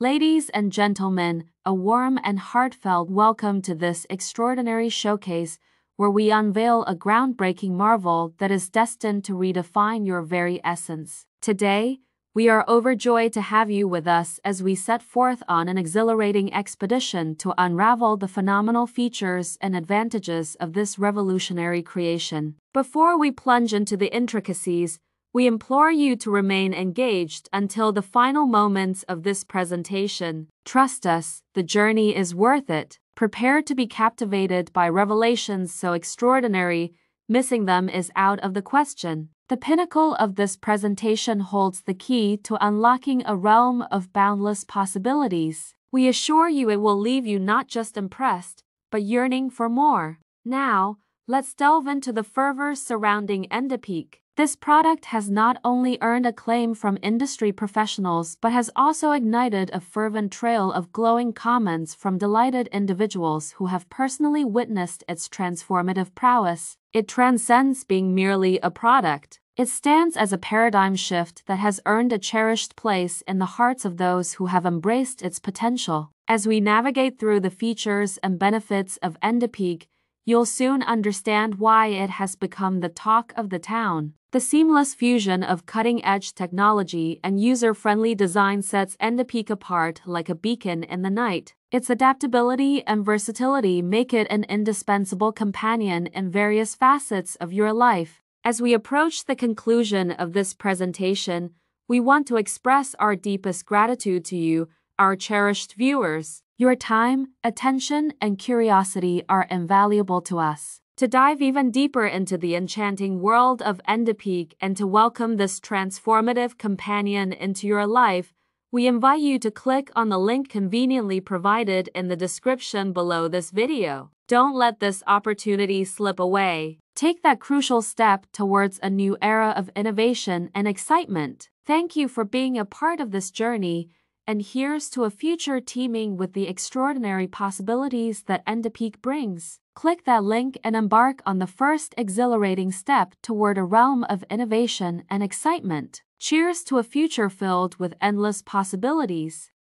Ladies and gentlemen, a warm and heartfelt welcome to this extraordinary showcase where we unveil a groundbreaking marvel that is destined to redefine your very essence. Today, we are overjoyed to have you with us as we set forth on an exhilarating expedition to unravel the phenomenal features and advantages of this revolutionary creation. Before we plunge into the intricacies, we implore you to remain engaged until the final moments of this presentation. Trust us, the journey is worth it. Prepare to be captivated by revelations so extraordinary, missing them is out of the question. The pinnacle of this presentation holds the key to unlocking a realm of boundless possibilities. We assure you it will leave you not just impressed, but yearning for more. Now, let's delve into the fervor surrounding Endopeak. This product has not only earned acclaim from industry professionals but has also ignited a fervent trail of glowing comments from delighted individuals who have personally witnessed its transformative prowess. It transcends being merely a product. It stands as a paradigm shift that has earned a cherished place in the hearts of those who have embraced its potential. As we navigate through the features and benefits of Endopeak, you'll soon understand why it has become the talk of the town. The seamless fusion of cutting-edge technology and user-friendly design sets Endopeak apart like a beacon in the night. Its adaptability and versatility make it an indispensable companion in various facets of your life. As we approach the conclusion of this presentation, we want to express our deepest gratitude to you, our cherished viewers. Your time, attention, and curiosity are invaluable to us. To dive even deeper into the enchanting world of Endopeak and to welcome this transformative companion into your life, we invite you to click on the link conveniently provided in the description below this video. Don't let this opportunity slip away. Take that crucial step towards a new era of innovation and excitement. Thank you for being a part of this journey and here's to a future teeming with the extraordinary possibilities that Endopeak brings. Click that link and embark on the first exhilarating step toward a realm of innovation and excitement. Cheers to a future filled with endless possibilities.